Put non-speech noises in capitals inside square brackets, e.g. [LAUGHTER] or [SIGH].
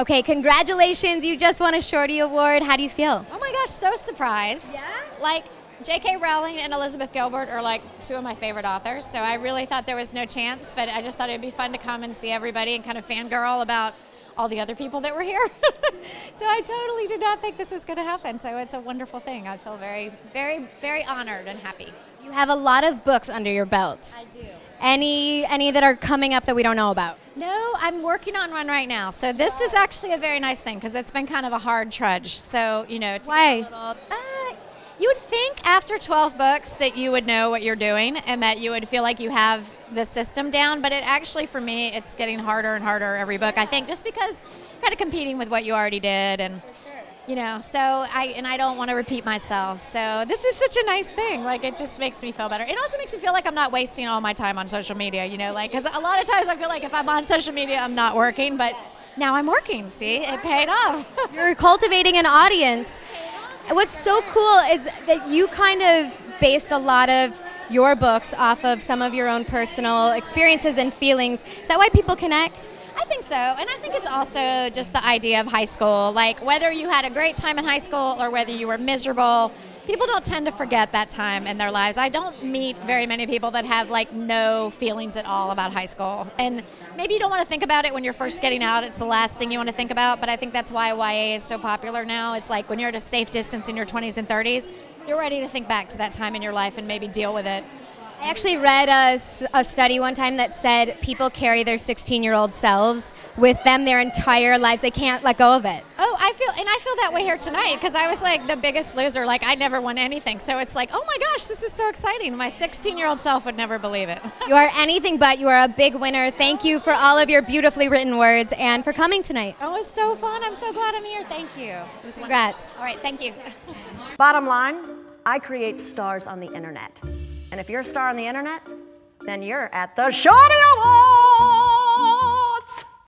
Okay, congratulations. You just won a Shorty Award. How do you feel? Oh my gosh, so surprised. Yeah? Like, J.K. Rowling and Elizabeth Gilbert are like two of my favorite authors, so I really thought there was no chance, but I just thought it'd be fun to come and see everybody and kind of fangirl about all the other people that were here. [LAUGHS] so I totally did not think this was going to happen. So it's a wonderful thing. I feel very, very, very honored and happy. You have a lot of books under your belt. I do. Any any that are coming up that we don't know about? No, I'm working on one right now. So this is actually a very nice thing because it's been kind of a hard trudge. So you know, why? Little, uh, you would think after 12 books that you would know what you're doing and that you would feel like you have the system down, but it actually, for me, it's getting harder and harder every book. I think just because kind of competing with what you already did and. You know, so I and I don't want to repeat myself. So this is such a nice thing. Like it just makes me feel better. It also makes me feel like I'm not wasting all my time on social media. You know, like because a lot of times I feel like if I'm on social media, I'm not working. But now I'm working. See, it paid off. [LAUGHS] You're cultivating an audience. What's so cool is that you kind of based a lot of your books off of some of your own personal experiences and feelings. Is that why people connect? I think so. And I think it's also just the idea of high school. Like whether you had a great time in high school or whether you were miserable, people don't tend to forget that time in their lives. I don't meet very many people that have like no feelings at all about high school. And maybe you don't want to think about it when you're first getting out. It's the last thing you want to think about, but I think that's why YA is so popular now. It's like when you're at a safe distance in your 20s and 30s, you're ready to think back to that time in your life and maybe deal with it I actually read a, a, study one time that said people carry their 16 year old selves with them their entire lives. They can't let go of it. Oh, I feel, and I feel that way here tonight because I was like the biggest loser. Like, I never won anything. So it's like, oh my gosh, this is so exciting. My 16 year old self would never believe it. you are anything but. You are a big winner. Thank you for all of your beautifully written words and for coming tonight. Oh, it was so fun. I'm so glad I'm here. Thank you. It was Congrats. Wonderful. All right, thank you. Bottom line, I create stars on the internet. And if you're a star on the internet, then you're at the Shorty Award.